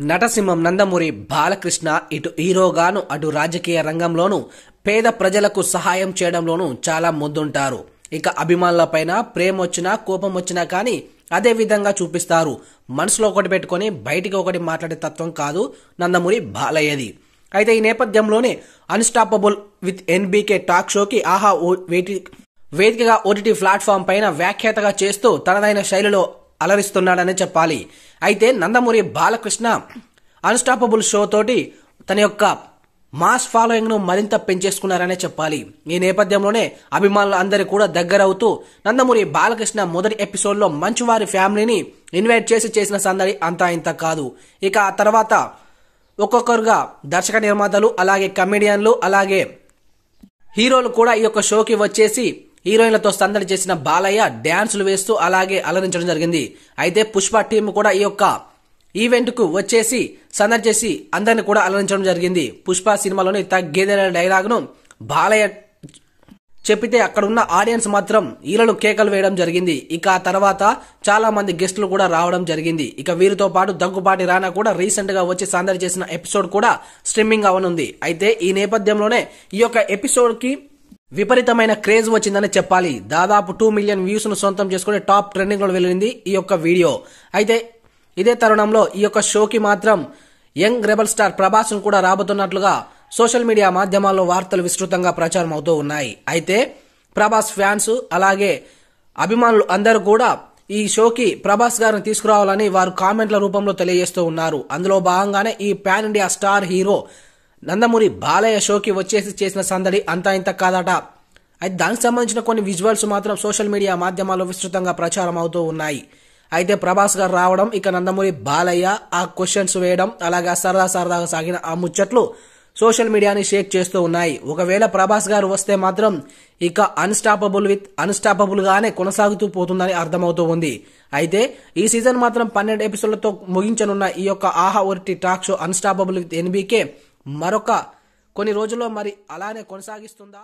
నటసింహం నందమూరి బాలకృష్ణ ఇటు హీరోగాను అటు రాజకీయ రంగంలోనూ పేద ప్రజలకు సహాయం చేయడంలోనూ చాలా ముందుంటారు ఇక అభిమానులపైన ప్రేమ వచ్చినా కోపం వచ్చినా కానీ అదే విధంగా చూపిస్తారు. మనసులో ఒకటి పెట్టుకొని బయటికి ఒకటి మాట్లాడే తత్వం కాదు నందమూరి బాలయ్యది. అయితే ఈ నేపథ్యంలోనే అన్స్టాపబుల్ విత్ ఎన్బీకే టాక్ షోకి ఆహా ఓ- వేటి వేదికగా ఓటీటీ ప్లాట్ఫామ్ పైన వ్యాఖ్యాతగా చేస్తూ తనదైన శైలిలో అలరిస్తున్నాడని చెప్పాలి. అయితే నందమూరి బాలకృష్ణ అన్స్టాపబుల్ షో తోటి తన యొక్క మాస్ ఫాలోయింగ్ను మరింత పెంచేసుకున్నారనే చెప్పాలి. ఈ నేపథ్యంలోనే అభిమానులు అందరి కూడా దగ్గరవుతూ నందమూరి బాలకృష్ణ మొదటి ఎపిసోడ్లో మంచువారి ఫ్యామిలీని ఇన్వైట్ చేసి చేసిన సందడి అంతా ఇంత కాదు. ఇక ఆ తర్వాత ఒక్కొక్కరుగా దర్శక నిర్మాతలు అలాగే కమెడియన్లు అలాగే హీరోలు కూడా ఈ యొక్క షోకి వచ్చేసి హీరోయిన్లతో సందడి చేసిన బాలయ్య డ్యాన్సులు వేస్తూ అలాగే అలరించడం జరిగింది. అయితే పుష్ప టీం కూడా ఈ యొక్క ఈవెంట్కు వచ్చేసి సందడి చేసి అందరిని కూడా అలరించడం జరిగింది. పుష్ప సినిమాలోని తగ్గేదైన డైలాగ్ను బాలయ్య చెప్పితే అక్కడ ఉన్న ఆడియన్స్ మాత్రం ఈలలు కేకలు వేయడం జరిగింది. ఇక ఆ తర్వాత చాలా మంది గెస్టులు కూడా రావడం జరిగింది. ఇక వీరితో పాటు దగ్గుపాటి రానా కూడా రీసెంట్గా వచ్చి సందడి చేసిన ఎపిసోడ్ కూడా స్ట్రీమింగ్ అవనుంది. అయితే ఈ నేపథ్యంలోనే ఈ యొక్క ఎపిసోడ్కి విపరీతమైన క్రేజ్ వచ్చిందని చెప్పాలి. దాదాపు టూ మిలియన్ వ్యూస్ను సొంతం చేసుకుని టాప్ ట్రెండింగ్లో వెళ్ళింది ఈ యొక్క వీడియో. అయితే ఇదే తరుణంలో ఈ యొక్క షోకి మాత్రం యంగ్ రెబల్ స్టార్ ప్రభాస్ను కూడా రాబోతున్నట్లుగా సోషల్ మీడియా మాధ్యమాల్లో వార్తలు విస్తృతంగా ప్రచారం అవుతూ ఉన్నాయి. అయితే ప్రభాస్ ఫ్యాన్స్ అలాగే అభిమానులు అందరూ కూడా ఈ షోకి ప్రభాస్ గారిని తీసుకురావాలని వారు కామెంట్ల రూపంలో తెలియజేస్తూ ఉన్నారు. అందులో భాగంగానే ఈ pan India star hero Nandamuri Balayya షోకి వచ్చేసి చేసిన సందడి అంతా ఇంత కాదట. అయితే దానికి సంబంధించిన కొన్ని విజువల్స్ మాత్రం సోషల్ మీడియా మాధ్యమాల్లో విస్తృతంగా ప్రచారం అవుతూ ఉన్నాయి. అయితే ప్రభాస్ గారు రావడం ఇక నందమూరి బాలయ్య ఆ క్వశ్చన్స్ వేయడం అలాగే సరదా సరదాగా సాగిన ఆ ముచ్చట్లు సోషల్ మీడియాని షేక్ చేస్తూ ఉన్నాయి. ఒకవేళ ప్రభాస్ గారు వస్తే మాత్రం ఇక అన్స్టాపబుల్ విత్ అన్స్టాపబుల్ గానే కొనసాగుతూ పోతుందని అర్థమవుతూ ఉంది. అయితే ఈ సీజన్ మాత్రం పన్నెండు ఎపిసోడ్లతో ముగించనున్న ఈ యొక్క Aha OTT talk show unstoppable with NBK మరొక కొన్ని రోజుల్లో మరి అలానే కొనసాగిస్తుందా?